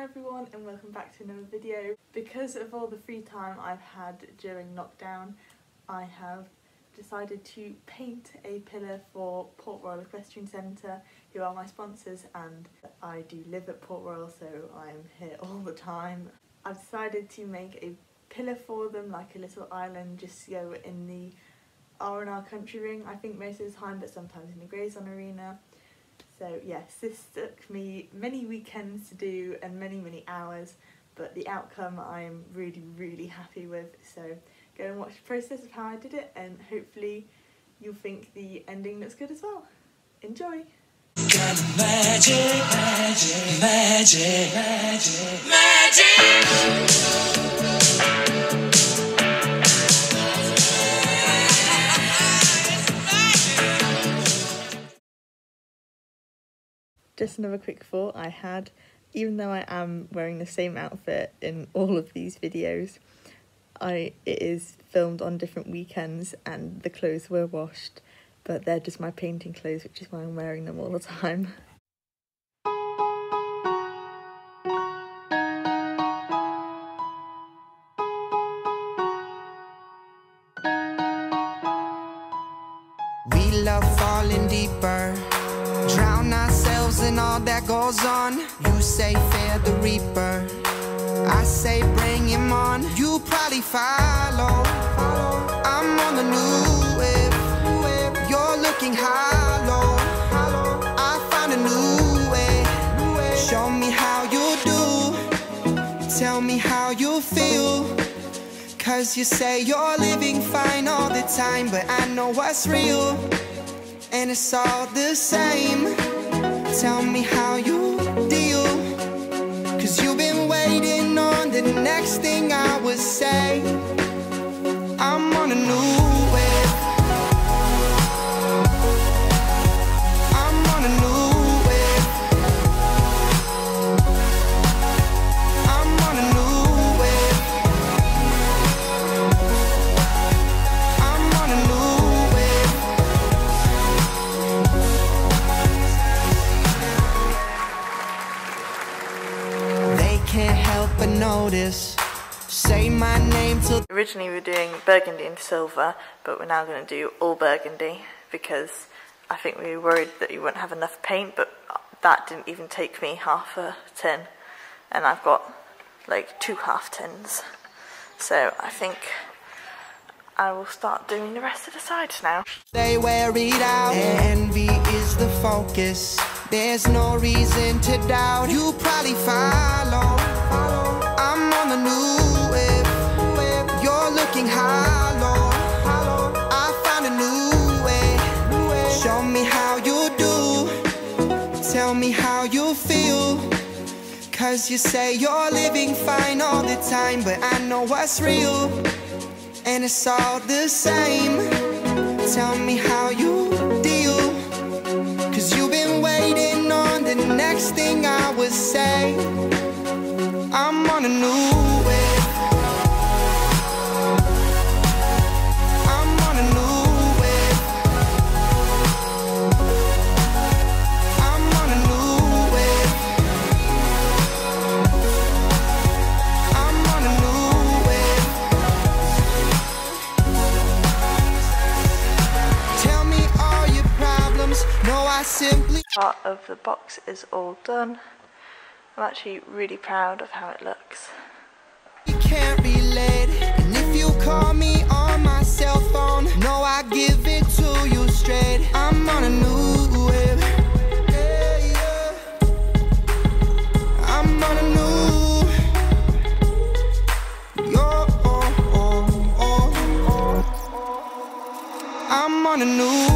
Hi everyone and welcome back to another video. Because of all the free time I've had during lockdown, I have decided to paint a pillar for Port Royal Equestrian Centre, who are my sponsors, and I do live at Port Royal, so I'm here all the time. I've decided to make a pillar for them, like a little island, just go in the R&R Country Ring, I think most of the time, but sometimes in the Grayson Arena. So yes, this took me many weekends to do and many, many hours, but the outcome I am really, really happy with. So go and watch the process of how I did it and hopefully you'll think the ending looks good as well. Enjoy! magic, magic, magic, magic, magic. Just another quick thought I had, even though I am wearing the same outfit in all of these videos, I it is filmed on different weekends and the clothes were washed, but they're just my painting clothes, which is why I'm wearing them all the time. We love falling deeper Drown ourselves in all that goes on. You say fear the reaper. I say bring him on. You probably follow. I'm on the new wave. You're looking hollow. I found a new way. Show me how you do. Tell me how you feel. Cause you say you're living fine all the time But I know what's real and it's all the same. Tell me how you notice. Say my name till. Originally, we were doing burgundy and silver, but we're now going to do all burgundy because I think we were worried that you wouldn't have enough paint, but that didn't even take me half a tin, and I've got like two half tins. So I think I will start doing the rest of the sides now. They wear it out. Envy is the focus. There's no reason to doubt. You probably follow. Tell me how you feel. Cause you say you're living fine all the time, but I know what's real. And it's all the same. Tell me how part of the box is all done. I'm actually really proud of how it looks. You can't relate, and if you call me on my cell phone, no, I give it to you straight. I'm on a new wave. I'm on a new. Oh oh, oh, oh, oh, I'm on a new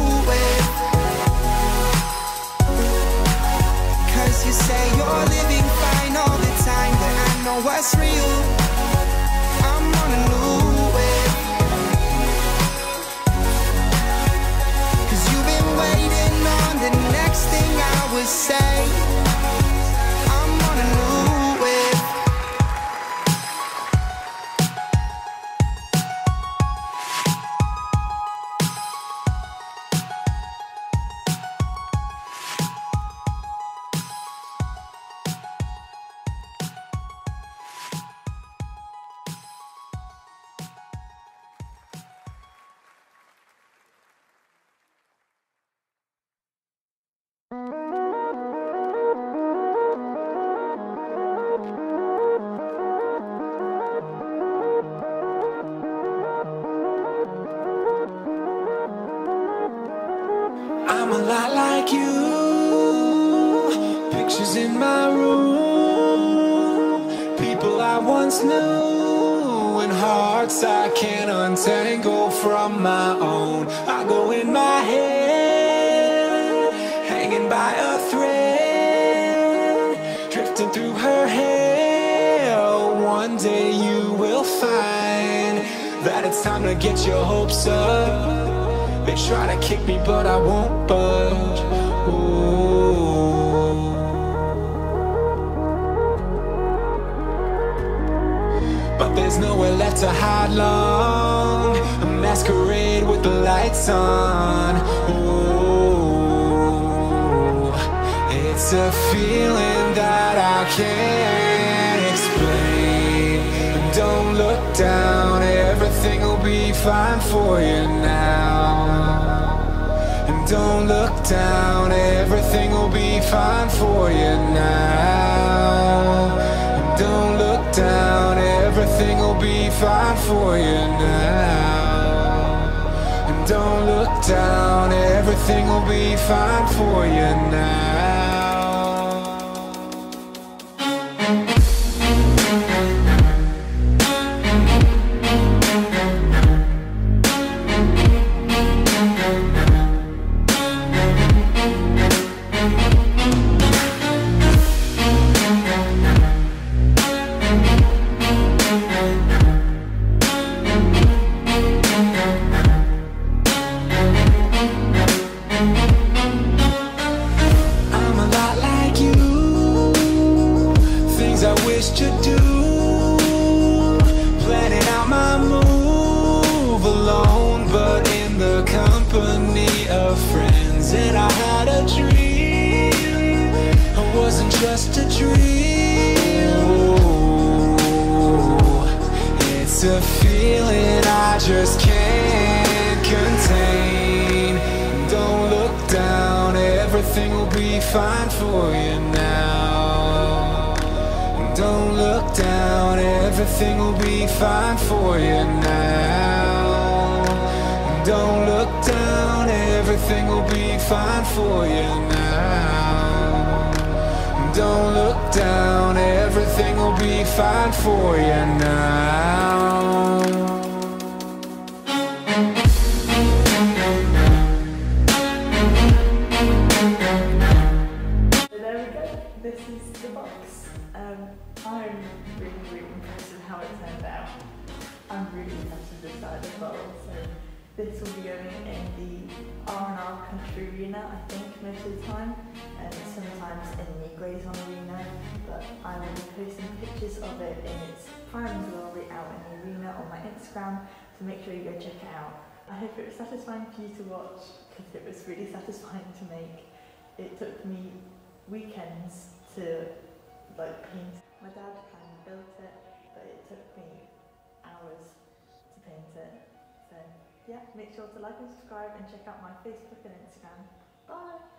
I like you. Pictures in my room. People I once knew. And hearts I can't untangle from my own. I go in my head, hanging by a thread. Drifting through her hair. One day you will find that it's time to get your hopes up. They try to kick me, but I won't budge. Ooh. But there's nowhere left to hide long. A masquerade with the lights on. Ooh, it's a feeling that I can't explain. Don't look down, everything will be fine for you now. Don't look down, everything will be fine for you now. And don't look down, everything will be fine for you now. And don't look down, everything will be fine for you now. Just a dream. Ooh, it's a feeling I just can't contain. Don't look down, everything will be fine for you now. Don't look down, everything will be fine for you now. Don't look down, everything will be fine for you now. Don't look down, everything will be fine for you now. So there we go. This is the box. Um, I'm really, really impressed with how it turned out. I'm really impressed with the side as well. So this will be going in the R&R Country Arena, I think, most of the time, and sometimes in the Grayson Arena. But I will be posting pictures of it in its prime glory out in the arena on my Instagram. So make sure you go check it out. I hope it was satisfying for you to watch because it was really satisfying to make. It took me weekends to like paint. My dad kind of built it, but it took me hours to paint it. So yeah, make sure to like and subscribe and check out my Facebook and Instagram. Bye!